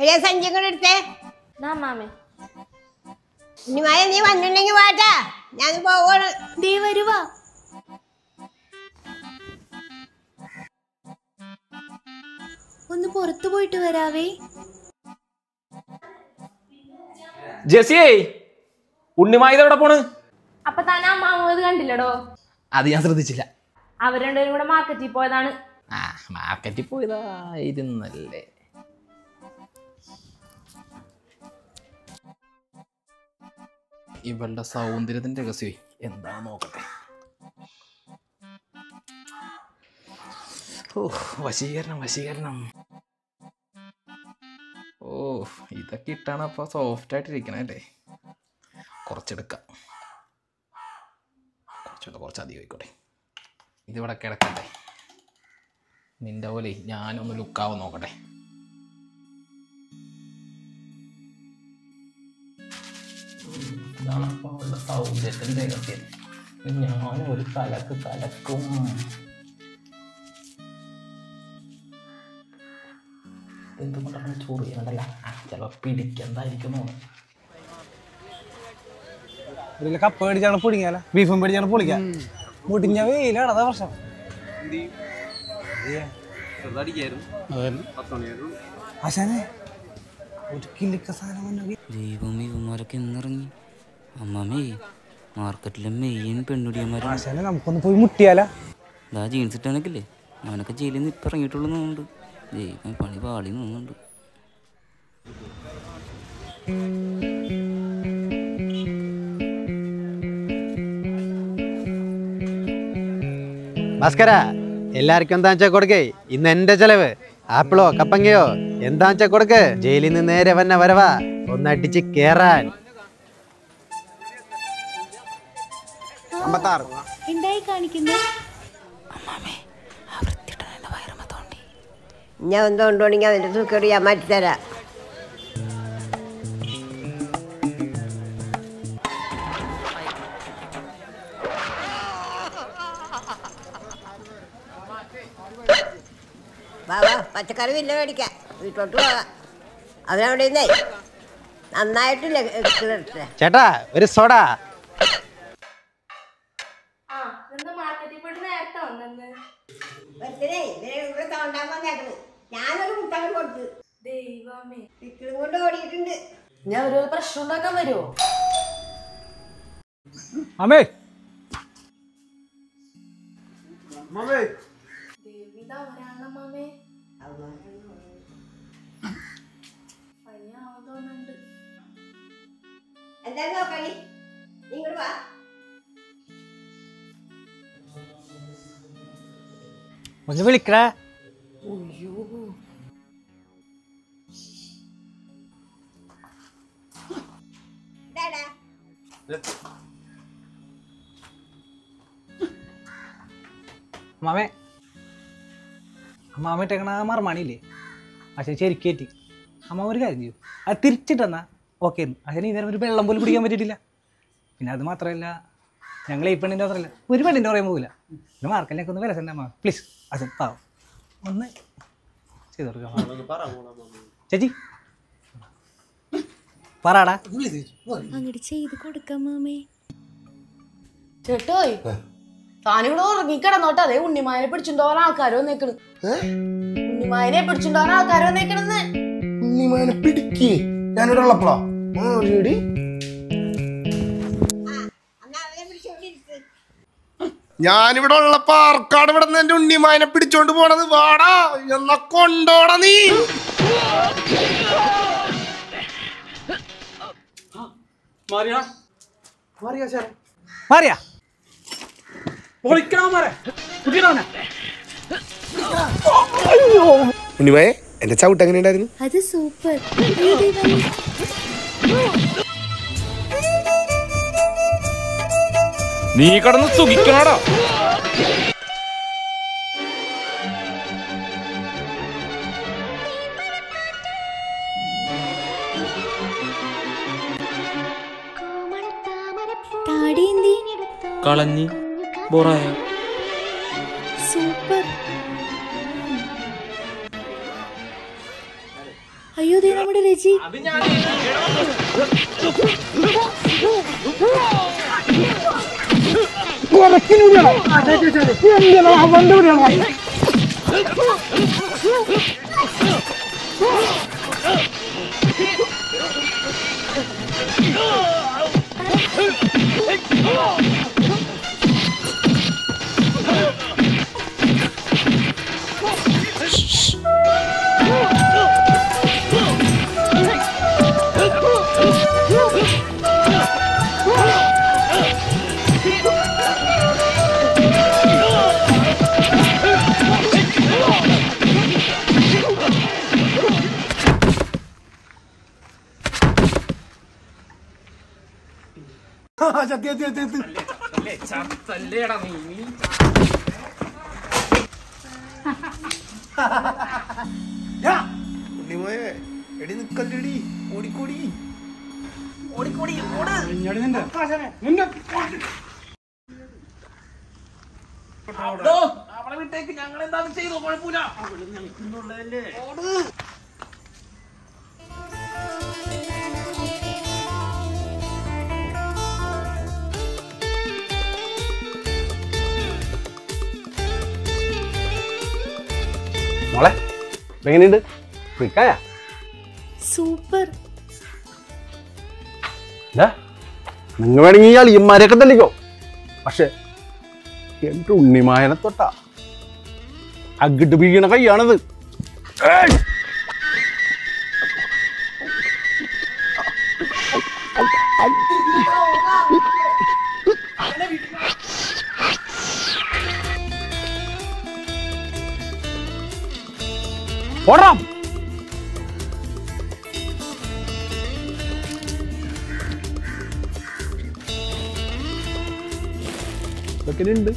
എടിയാ സഞ്ചി കൂടെ എടുത്തേ. മാമേ. ഉണ്ണിമായ നീ വന്നിട്ടുണ്ടെങ്കിൽ വാട്ടാ ഞാൻ പോവാണ് നീ വരുവാ. ഒന്ന് പുറത്തു പോയിട്ട് വരാവേ. ജെസിയേ ഉണ്ണിമായത് എവിടെ പോണ്? അപ്പൊ താൻ ആ മാമത് കണ്ടില്ലടോ? അത് ഞാൻ ശ്രദ്ധിച്ചില്ല. അവർ രണ്ടുപേരും കൂടെ മാർക്കറ്റിൽ പോയതാണ്. ആ മാർക്കറ്റിൽ പോയതായിരുന്നല്ലേ ഇവളുടെ സൗന്ദര്യത്തിന്റെ രഹസ്യമേ എന്താ നോക്കട്ടെ? ഓ വശീകരണം വശീകരണം. ഓ ഇതൊക്കെ ഇട്ടാണ് അപ്പോൾ സോഫ്റ്റ് ആയിട്ട് ഇരിക്കണല്ലേ കുറച്ചെടുക്കാം. കുറച്ചുകൂടെ കുറച്ച് അധികം ആയിക്കോട്ടെ. ഇതിവിടെ കിടക്കട്ടെ. നിന്റെ പോലെ ഞാനൊന്ന് ലുക്കാവും നോക്കട്ടെ. ഇതാണ് അപ്പോൾ ഉള്ള സൗന്ദര്യത്തിന്റെ രഹസ്യം ഞാൻ ഒരു കലക്ക് കലക്കും എന്തുകൊണ്ടാണ് ചോറ് ചെയ്യണ്ടല്ല ചിലപ്പോൾ പിടിക്കണ്ടായിരിക്കും തോന്നുന്നു കപ്പ മേടിച്ചാണ് പൊടിക്കാല ബീഫും മേടിച്ചാണ് പൊളിക്കാം മുടിഞ്ഞ വെയിലാണ് അതാ പ്രശ്നം. ആശാനെ ഒരു കിലിക്ക സാധനം വന്നു ദൈവം ഇവന്മാരൊക്കെ എന്നിറങ്ങി അമ്മമ്മേ മാർക്കറ്റിലെ മെയിൻ പെണ്ണുടിയന്മാരാണ് ആശാനെ നമുക്കൊന്ന് പോയി മുട്ടിയാല. ഇതാ ജീൻസ് അവനൊക്കെ ജയിലിൽ നിന്ന് ഇപ്പം ഇറങ്ങിയിട്ടുള്ളൂ തോന്നുന്നുണ്ട്. ദൈവം പണി പാളി തോന്നുന്നുണ്ട്. ഭാസ്കര എല്ലാവർക്കും എന്താ വെച്ചാൽ കൊടുക്കേ? ഇന്ന് എന്റെ ചെലവ്. ആപ്പിളോ കപ്പങ്ങയോ എന്താ വെച്ചാ കൊടുക്ക്? ജയിലിൽ നിന്ന് നേരെ വന്ന വരവാ. ഒന്നടിച്ച് കേറാൻ. എന്തായി കാണിക്കുന്നേ? ഞാൻ എന്തോ ഉണ്ടോണെങ്കിൽ അതിന്റെ ഞാൻ മാറ്റിത്തരാം. വാ വാ പച്ചക്കറി വില്ല മേടിക്കാം. വീട്ടോട്ട് പോകാം. അവരവിടെ നിന്നേ നന്നായിട്ടില്ല ചേട്ടാ ഒരു സോഡ ആ എന്താ മാർക്കറ്റിൽ പോയിട്ട് നേരത്തെ വന്നെന്ന് ബർത്ത്ഡേ ഇവിടെ തോണ്ടാൻ വന്നേക്കണ് ഞാനൊരു മുട്ടകൾ കൊടുത്തു ദൈവമേ. ഇക്കിളും കൊണ്ട് ഓടിയിട്ടുണ്ട്. ഞാൻ ഒരു പ്രശ്നം ഉണ്ടാക്കാൻ വരുമോ അമ്മേ. ദേവിത ഒരാളെ മാമേ പണിയാവാൻ തോന്നുന്നുണ്ട് എന്താ നോക്കണി നിങ്ങൾ വാ. ഒന്ന് വിളിക്കടാ. അമ്മാമേ. അമ്മാമ ഇട്ടേക്കണ ആ മറമാണിയില്ലേ പക്ഷേ ശരിക്കേറ്റി അമ്മ ഒരു കാര്യം ചെയ്യും. അത് തിരിച്ചിട്ടെന്നാ ഓക്കെ അതിന് ഈ നേരം ഒരു വെള്ളം പോലും കുടിക്കാൻ പറ്റിയിട്ടില്ല. പിന്നെ അത് മാത്രമല്ല ഞങ്ങൾ ഈ പെണ്ണിന്റെ മാത്രമല്ല ഒരു പെണ്ണിന്റെ പറയാൻ പോകില്ല പിന്നെ മാർക്കലിനൊക്കെ ഒന്ന് വിലസണ്ട അമ്മ പ്ലീസ് അച്ഛൻ പാവം. ഒന്ന് ചെയ്ത് കൊടുക്കാം ചേച്ചി പറടാ. അങ്ങോട്ട് ചെയ്ത് കൊടുക്കാം മാമേ. ചേട്ടോയ് താനിവിടെ ഉറങ്ങിക്കിടന്നോട്ടെ. അതേ ഉണ്ണിമായനെ പിടിച്ചിട്ടുണ്ടോൻ ആൾക്കാർ വന്നേക്കണ്. ഉണ്ണിമായനെ പിടിച്ചിട്ടുണ്ടോൻ ആൾക്കാർ വന്നേക്കണെന്ന്. ഉണ്ണിമാനെ പിടിക്കേ. ഞാനിവിടെ ഉള്ളപ്പോഴോ ഞാനിവിടെ ഉള്ളപ്പോ ആർക്കാട് ഇവിടെ നിന്ന് എന്റെ ഉണ്ണിമായനെ പിടിച്ചോണ്ട് പോണത്? വാടാ എന്ന കൊണ്ടോടാ നീ? മാറിയാ? ഉണ്ണിമായെ എന്റെ ചവിട്ട് എങ്ങനെ ഉണ്ടായിരുന്നു അത് സൂപ്പർ. നീ കടന്ന് സുഖിക്കണോടാ? കളഞ്ഞ് ബോറായ. സൂപ്പർ. അയ്യോ ദേ നമ്മുടെ രജി ഉണ്ണിമോയെ എടി നിക്കല്ലടി? ഓടിക്കോടി. മോളെ എങ്ങനെയുണ്ട് ഫ്രിക്കായ? സൂപ്പർ. നിങ്ങൾ വേണമെങ്കിൽ ഈ ഇമ്മാരെയൊക്കെ തല്ലിക്കോ. പക്ഷെ എന്റെ ഉണ്ണിമായനെ തൊട്ട. അകിട്ട് പിഴിയണ കൈയാണത്. ഏയ്! ഓടാം. ഇതൊക്കെ ഉണ്ട്